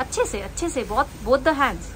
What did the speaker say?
अच्छे से अच्छे से बहुत बोथ द हैंड्स